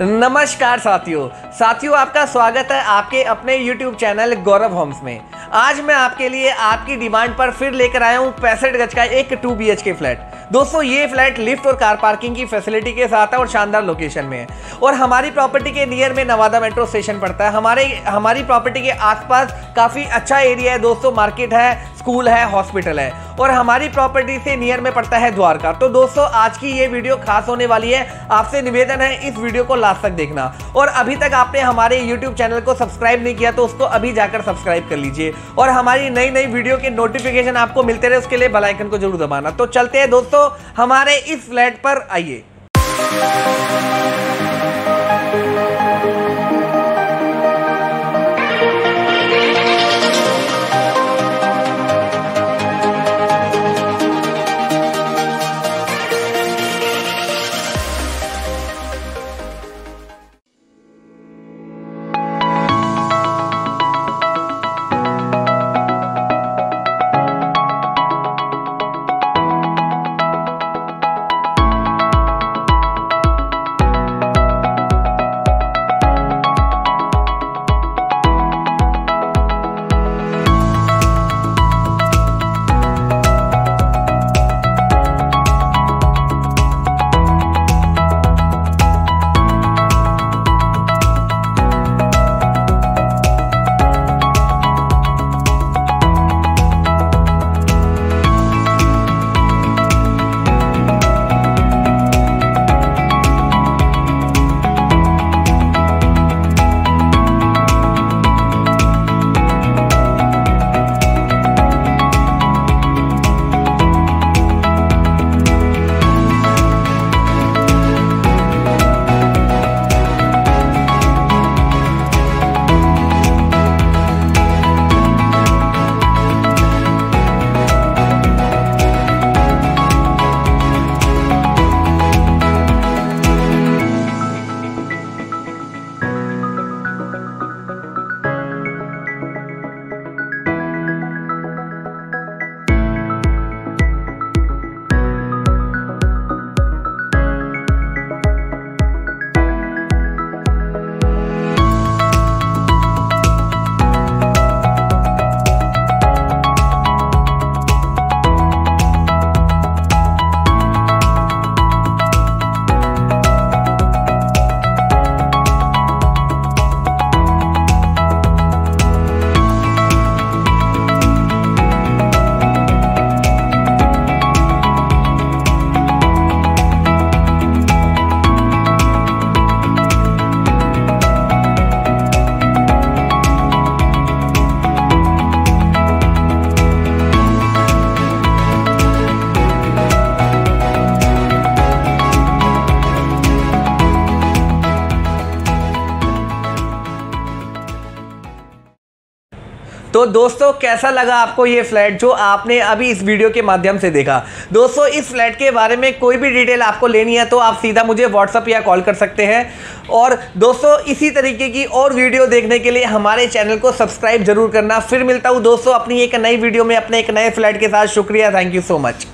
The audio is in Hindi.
नमस्कार साथियों। साथियों, आपका स्वागत है आपके अपने YouTube चैनल गौरव होम्स में। आज मैं आपके लिए आपकी डिमांड पर फिर लेकर आया हूँ पैंसठ गज का एक टू बी के फ्लैट। दोस्तों, ये फ्लैट लिफ्ट और कार पार्किंग की फैसिलिटी के साथ है और शानदार लोकेशन में है। और हमारी प्रॉपर्टी के नियर में नवादा मेट्रो स्टेशन पड़ता है। हमारे, हमारी प्रॉपर्टी के आसपास काफ़ी अच्छा एरिया है। दोस्तों मार्केट है स्कूल है, हॉस्पिटल है। और हमारी प्रॉपर्टी से नियर में पड़ता है द्वारका। तो दोस्तों, आज की ये वीडियो खास होने वाली है। आपसे निवेदन है इस वीडियो को लास्ट तक देखना। और अभी तक आपने हमारे यूट्यूब चैनल को सब्सक्राइब नहीं किया तो उसको अभी जाकर सब्सक्राइब कर लीजिए। और हमारी नई नई वीडियो के नोटिफिकेशन आपको मिलते रहे, उसके लिए बेलाइकन को ज़रूर दबाना। तो चलते हैं दोस्तों, हमारे इस फ्लैट पर आइए। तो दोस्तों, कैसा लगा आपको ये फ्लैट जो आपने अभी इस वीडियो के माध्यम से देखा? दोस्तों, इस फ्लैट के बारे में कोई भी डिटेल आपको लेनी है तो आप सीधा मुझे व्हाट्सअप या कॉल कर सकते हैं। और दोस्तों, इसी तरीके की और वीडियो देखने के लिए हमारे चैनल को सब्सक्राइब ज़रूर करना। फिर मिलता हूँ दोस्तों, अपनी एक नई वीडियो में, अपने एक नए फ्लैट के साथ। शुक्रिया, थैंक यू सो मच।